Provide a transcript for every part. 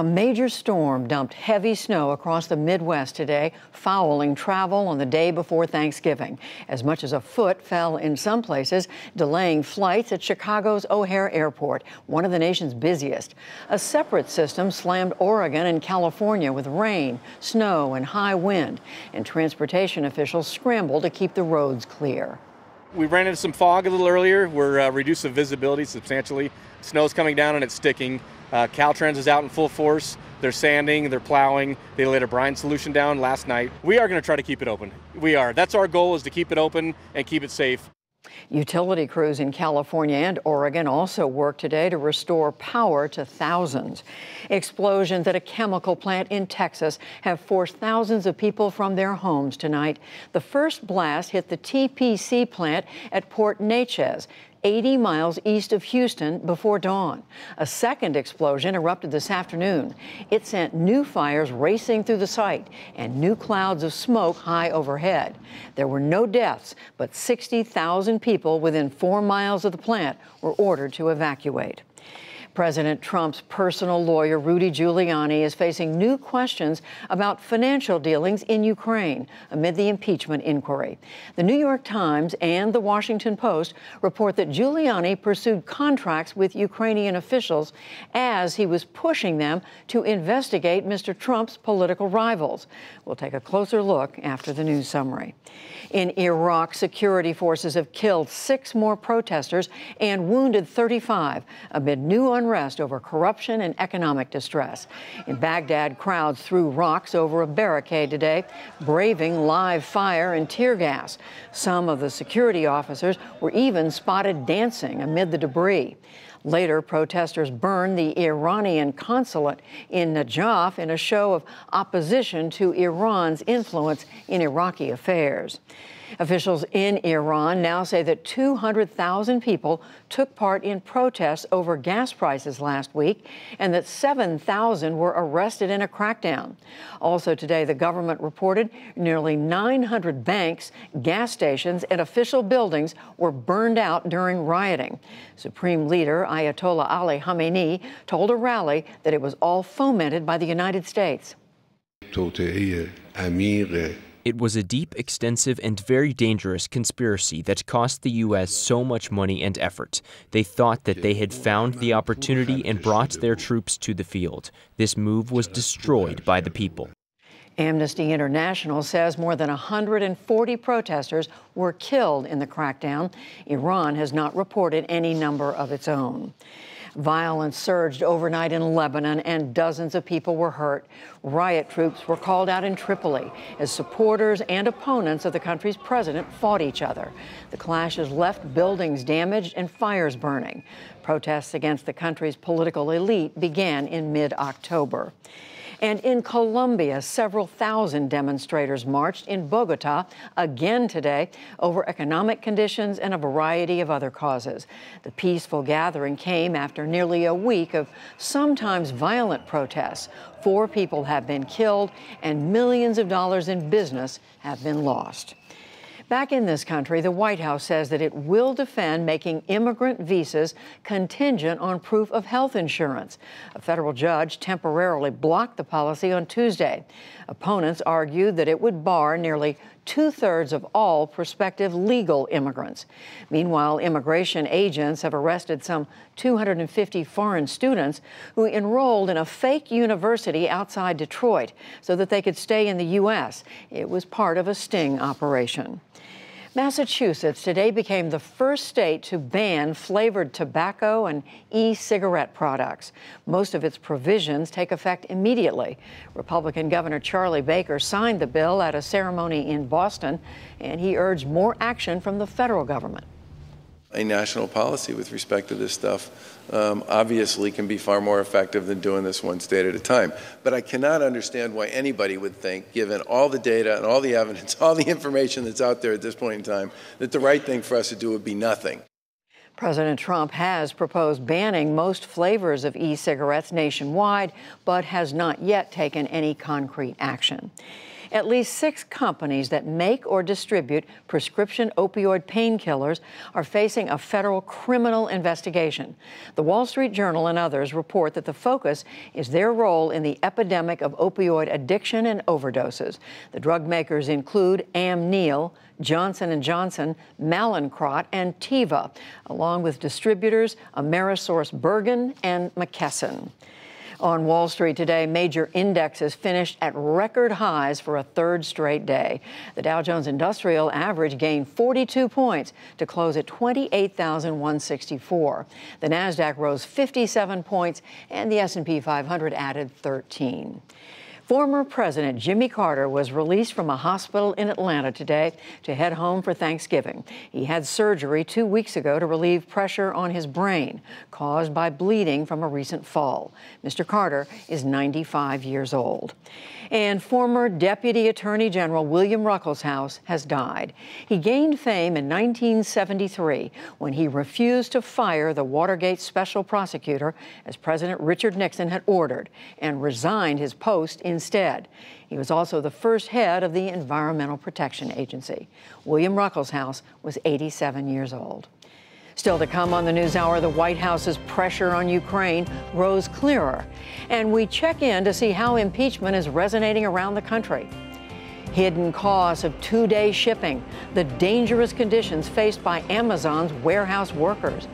A major storm dumped heavy snow across the Midwest today, fouling travel on the day before Thanksgiving. As much as a foot fell in some places, delaying flights at Chicago's O'Hare Airport, one of the nation's busiest. A separate system slammed Oregon and California with rain, snow, and high wind, and transportation officials scrambled to keep the roads clear. We ran into some fog a little earlier. We're uh, reduced the visibility substantially. Snow's coming down and it's sticking. Uh, Caltrans is out in full force. They're sanding, they're plowing. They laid a brine solution down last night. We are going to try to keep it open. We are. That's our goal is to keep it open and keep it safe. Utility crews in California and Oregon also worked today to restore power to thousands. Explosions at a chemical plant in Texas have forced thousands of people from their homes tonight. The first blast hit the TPC plant at Port Neches. 80 miles east of Houston before dawn. A second explosion erupted this afternoon. It sent new fires racing through the site and new clouds of smoke high overhead. There were no deaths, but 60,000 people within four miles of the plant were ordered to evacuate. President Trump's personal lawyer, Rudy Giuliani, is facing new questions about financial dealings in Ukraine amid the impeachment inquiry. The New York Times and the Washington Post report that Giuliani pursued contracts with Ukrainian officials as he was pushing them to investigate Mr. Trump's political rivals. We'll take a closer look after the news summary. In Iraq, security forces have killed six more protesters and wounded 35 amid new unrest over corruption and economic distress. In Baghdad, crowds threw rocks over a barricade today, braving live fire and tear gas. Some of the security officers were even spotted dancing amid the debris. Later, protesters burned the Iranian consulate in Najaf in a show of opposition to Iran's influence in Iraqi affairs. Officials in Iran now say that 200,000 people took part in protests over gas prices last week and that 7,000 were arrested in a crackdown. Also today, the government reported nearly 900 banks, gas stations, and official buildings were burned out during rioting. Supreme Leader Ayatollah Ali Khamenei told a rally that it was all fomented by the United States. It was a deep, extensive, and very dangerous conspiracy that cost the U.S. so much money and effort. They thought that they had found the opportunity and brought their troops to the field. This move was destroyed by the people. Amnesty International says more than 140 protesters were killed in the crackdown. Iran has not reported any number of its own. Violence surged overnight in Lebanon, and dozens of people were hurt. Riot troops were called out in Tripoli as supporters and opponents of the country's president fought each other. The clashes left buildings damaged and fires burning. Protests against the country's political elite began in mid October. And in Colombia, several thousand demonstrators marched in Bogota again today over economic conditions and a variety of other causes. The peaceful gathering came after nearly a week of sometimes violent protests. Four people have been killed and millions of dollars in business have been lost. Back in this country, the White House says that it will defend making immigrant visas contingent on proof of health insurance. A federal judge temporarily blocked the policy on Tuesday. Opponents argued that it would bar nearly two thirds of all prospective legal immigrants. Meanwhile, immigration agents have arrested some 250 foreign students who enrolled in a fake university outside Detroit so that they could stay in the U.S. It was part of a sting operation. Massachusetts today became the first state to ban flavored tobacco and e cigarette products. Most of its provisions take effect immediately. Republican Governor Charlie Baker signed the bill at a ceremony in Boston, and he urged more action from the federal government a national policy with respect to this stuff um, obviously can be far more effective than doing this one state at a time. But I cannot understand why anybody would think, given all the data and all the evidence, all the information that's out there at this point in time, that the right thing for us to do would be nothing. President Trump has proposed banning most flavors of e cigarettes nationwide, but has not yet taken any concrete action. At least six companies that make or distribute prescription opioid painkillers are facing a federal criminal investigation. The Wall Street Journal and others report that the focus is their role in the epidemic of opioid addiction and overdoses. The drug makers include Amneal, Johnson & Johnson, Mallinckrodt, and Teva, along with distributors AmerisourceBergen and McKesson. On Wall Street today, major indexes finished at record highs for a third straight day. The Dow Jones Industrial Average gained 42 points to close at 28,164. The Nasdaq rose 57 points and the S&P 500 added 13. Former President Jimmy Carter was released from a hospital in Atlanta today to head home for Thanksgiving. He had surgery two weeks ago to relieve pressure on his brain caused by bleeding from a recent fall. Mr. Carter is 95 years old. And former Deputy Attorney General William Ruckelshaus has died. He gained fame in 1973 when he refused to fire the Watergate special prosecutor, as President Richard Nixon had ordered, and resigned his post instead. He was also the first head of the Environmental Protection Agency. William Ruckelshaus was 87 years old. Still to come on the NewsHour, the White House's pressure on Ukraine grows clearer. And we check in to see how impeachment is resonating around the country. Hidden costs of two day shipping, the dangerous conditions faced by Amazon's warehouse workers,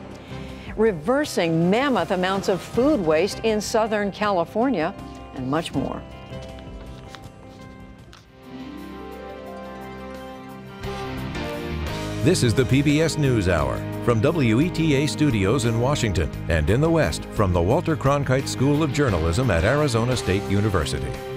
reversing mammoth amounts of food waste in Southern California, and much more. This is the PBS NewsHour from WETA Studios in Washington and in the West from the Walter Cronkite School of Journalism at Arizona State University.